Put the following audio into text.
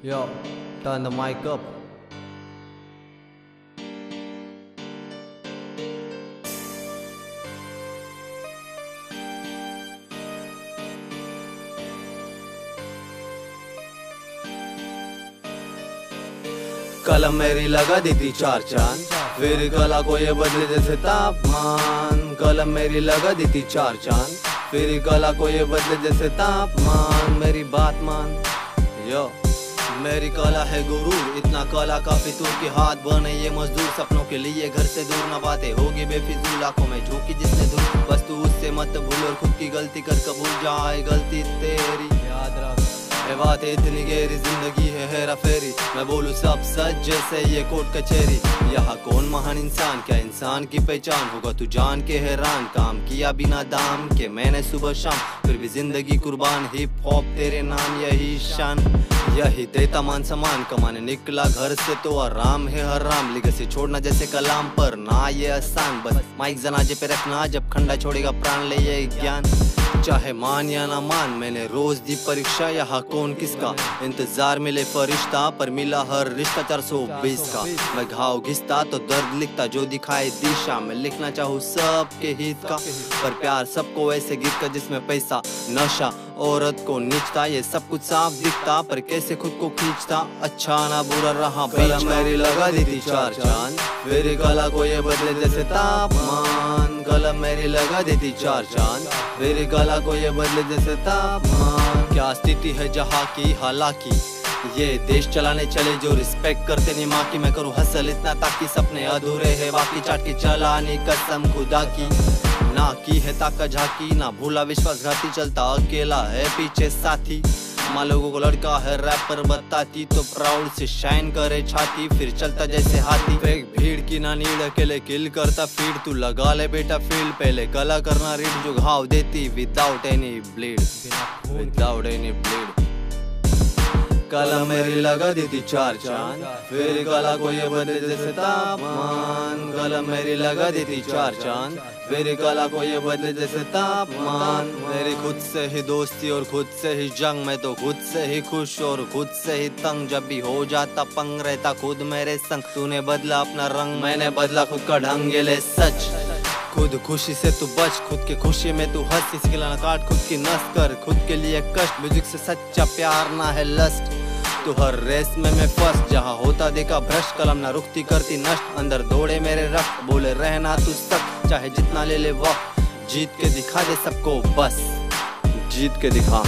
Yo, turn the mic up. कलम मेरी लगा दी थी चार चाँद फिर कला को ये बदले जैसे तापमान। कलम मेरी लगा दी थी चार चाँद फिर कला को ये बदले जैसे तापमान। मेरी बात मान। यो मेरी कला है गुरूर, इतना कला काफ़ी फितूर के हाथ बने। ये मजदूर सपनों के लिए घर से दूर न बातें होगी। बेफिजूल आँखों में झोंकी जिसने दूर। बस तू उससे मत भूल और खुद की गलती कर कबूल। जाए गलती तेरी, याद रख। बात इतनी गहरी ज़िंदगी है हेरा फेरी। मैं बोलूँ सब सच जैसे ये कोर्ट कचहरी। यहाँ कौन महान इंसान? क्या इंसान की पहचान होगा? तू जान के हैरान। काम किया बिना दाम के मैंने सुबह शाम। फिर भी ज़िंदगी कुर्बान हिप हॉप तेरे नाम, यही शान। यही देता मान सम्मान। कमाने निकला घर से तो आराम है हराम लिख से छोड़ना जैसे कलाम पर ना ये आसान। बस माइक जनाजे पे रखना, जब खंडा छोड़ेगा प्राण ले ये ज्ञान। चाहे मान या ना मान, मैंने रोज दी परीक्षा, यहाँ कौन किसका? इंतज़ार मिले फरिश्ता, पर मिला हर रिश्ता चार सौ बीस का। मैं घाव घिसता तो दर्द लिखता, जो दिखाए दिशा मैं लिखना चाहूँ सबके हित का। पर प्यार सबको ऐसे गीत का जिसमें पैसा, नशा, औरत को नीचता, ये सब कुछ साफ़ दिखता, पर कैसे खुद को खींचता? अच्छा ना बुरा रहा मेरी लगा दी थी चार चाँद। मेरी कला को ये बदले जैसे तापमान। कलम मेरी लगा दी थी चार चाँद। मेरी कला को ये बदले जैसे तापमान। क्या स्थिति है जहाँ की हालाँकि ये देश चलाने चले जो रिस्पेक्ट करते नहीं, माँ की मैं करूँ हसल इतना ताकि सपने अधूरे है बाकी चाट के चलाने कसम खुदा की। ना की है ताका झाकी, ना भूला विश्वासघाती, चलता अकेला है पीछे साथी। माँ लोगों को लड़का है रैपर बताती तो प्राउड से शाइन करे छाती, फिर चलता जैसे हाथी। फेक भीड़ की नानी अकेले किल करता फ़ीड तू लगा ले बेटा फ़ील्ड पहले गला करना रीड जो घाव देती without any bleed without any bleed कला मेरी लगा दी थी चार चाँद, फिर कला को ये बदले जैसे तापमान। कलम मेरी लगा दी थी चार चाँद, फिर कला को ये बदले जैसे तापमान। मेरी खुद से ही दोस्ती और खुद से ही जंग, मैं तो खुद से ही खुश और खुद से ही तंग। जब भी हो जाता पंग, रहता खुद मेरे संग। तूने बदला अपना रंग, मैंने बदला खुद का ढंग, ये ले सच। खुद खुशी से तू बच, खुद के खुशी में तू हंस। किसी के लाना काट, खुद की नस कर, खुद के लिए कष्ट। म्यूज़िक से सच्चा प्यार ना है लस्ट। तू हर रेस में मैं फ़र्स्ट जहाँ होता देखा भ्रष्ट, कलम ना रुकती करती नष्ट। अंदर दौड़े मेरे रक्त, बोले रहना तू सब चाहे जितना ले ले वक्त। जीत के दिखा दे सबको बस। जीत के दिखा।